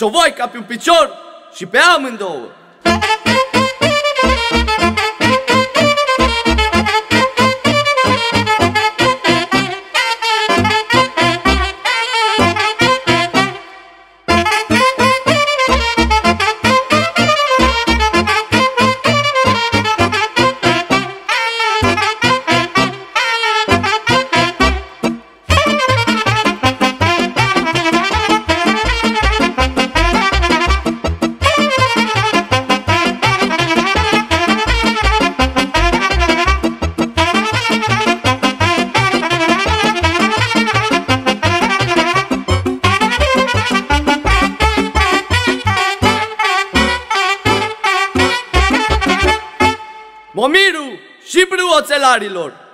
Moșovoica pe un picior și pe amândouă. Momiru și brâu oțelarilor!